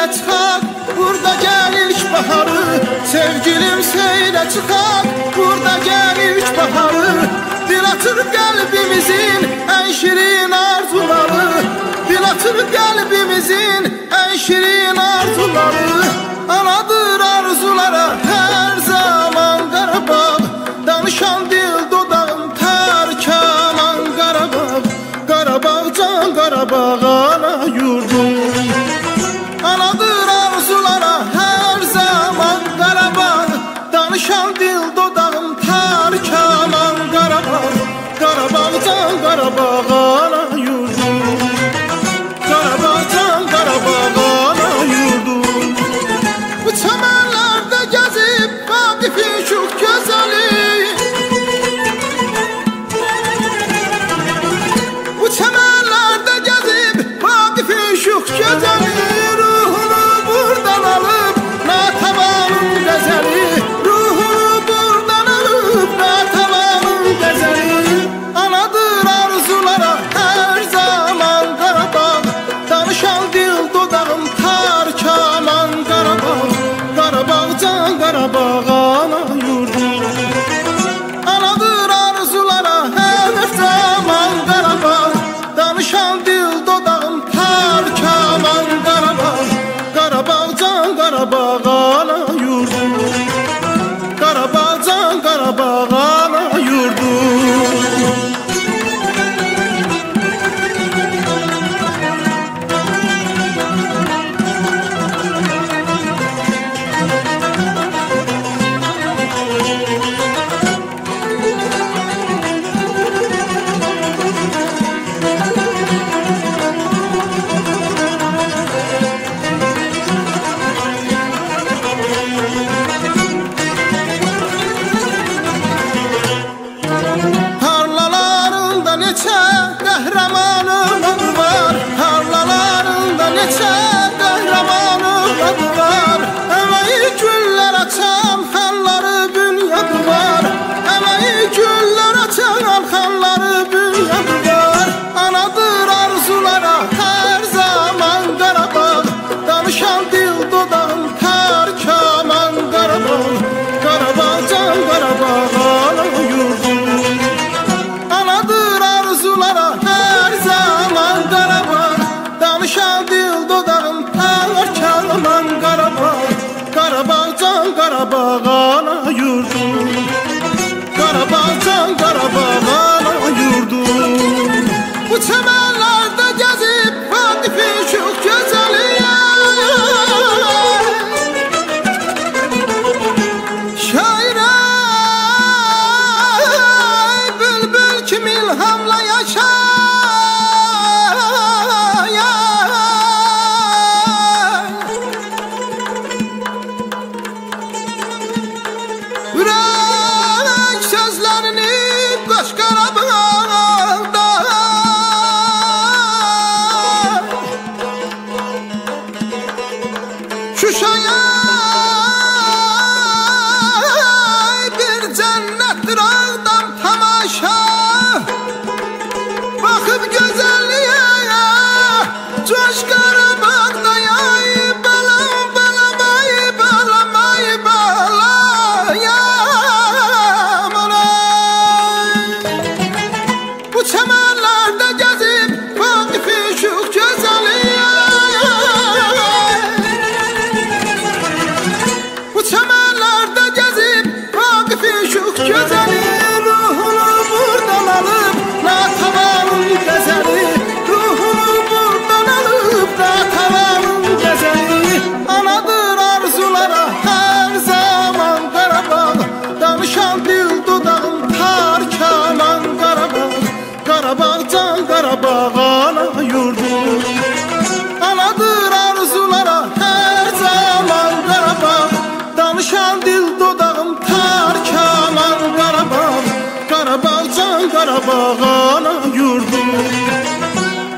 seyle çıkak Burada gel ilk baharı. Sevgilim seyle çıkak Burada gel ilk baharı. Dil atır kalbimizin en şirin arzuları. Dil atır kalbimizin en şirin arzuları. Anadır arzulara her zaman Karabağ Danışan dil dudağım ter keman Karabağ Karabağ can Karabağ shall don't do time Ravadır arzulara her zaman darabam Danışan dil dodağım tar kaman Qarabağ Qarabağ can Qarabağ ana yurdum.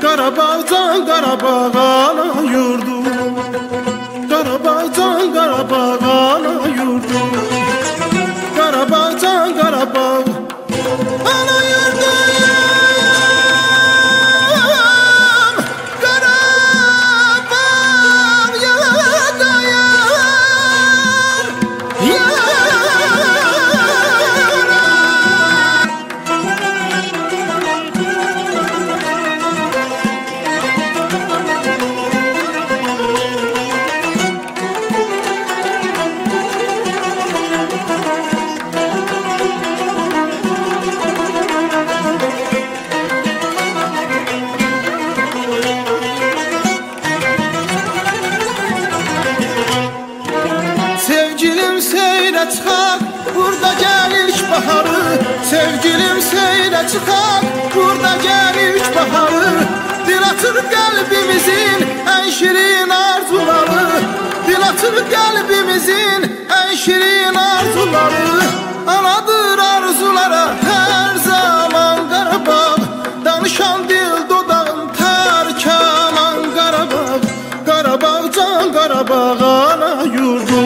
Qarabağ can Qarabağ ana yurdum. Çıkak. Burada gel ilk baharı Sevgilim seyre çıkak. Burada gel ilk baharı Dil atır kalbimizin en şirin arzuları. Dil atır kalbimizin en şirin arzuları. Anadır arzulara her zaman Qarabağ Danışan dil dodağın tərkaman Qarabağ Qarabağ can Qarabağ ana yurdum